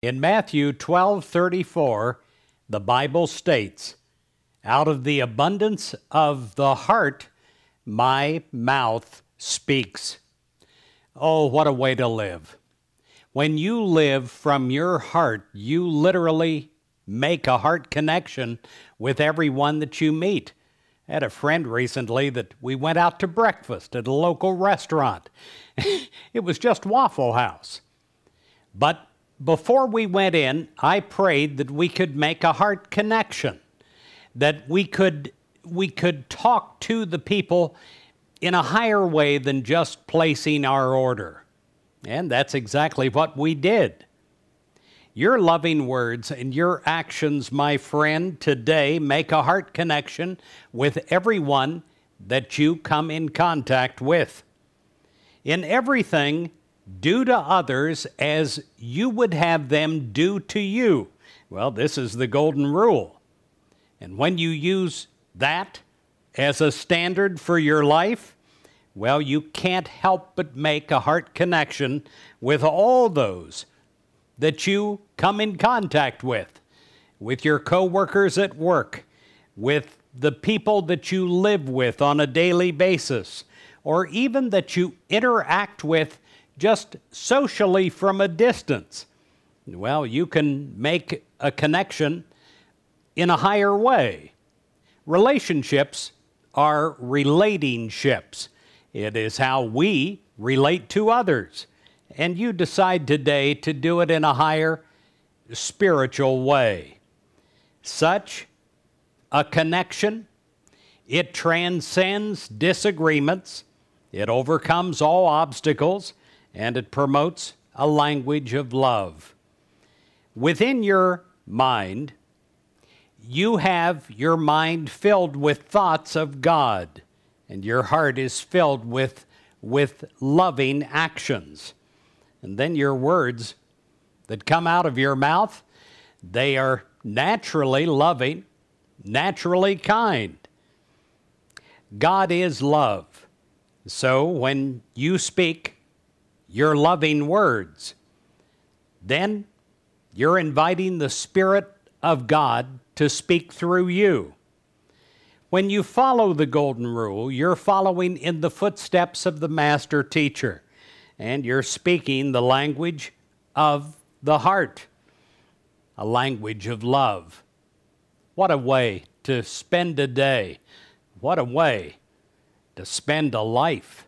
In Matthew 12:34, the Bible states, "Out of the abundance of the heart my mouth speaks." Oh, what a way to live. When you live from your heart, you literally make a heart connection with everyone that you meet. I had a friend recently that we went out to breakfast at a local restaurant. it was just Waffle House. But before we went in, I prayed that we could make a heart connection, that we could, we could talk to the people in a higher way than just placing our order. And that's exactly what we did. Your loving words and your actions, my friend, today make a heart connection with everyone that you come in contact with. In everything, do to others as you would have them do to you. Well, this is the golden rule. And when you use that as a standard for your life, well, you can't help but make a heart connection with all those that you come in contact with, with your coworkers at work, with the people that you live with on a daily basis, or even that you interact with just socially from a distance. Well, you can make a connection in a higher way. Relationships are relating ships. It is how we relate to others. And you decide today to do it in a higher spiritual way. Such a connection, it transcends disagreements, it overcomes all obstacles, and it promotes a language of love. Within your mind, you have your mind filled with thoughts of God, and your heart is filled with, with loving actions. And then your words that come out of your mouth, they are naturally loving, naturally kind. God is love. So when you speak, your loving words, then you're inviting the Spirit of God to speak through you. When you follow the Golden Rule, you're following in the footsteps of the Master Teacher, and you're speaking the language of the heart, a language of love. What a way to spend a day! What a way to spend a life!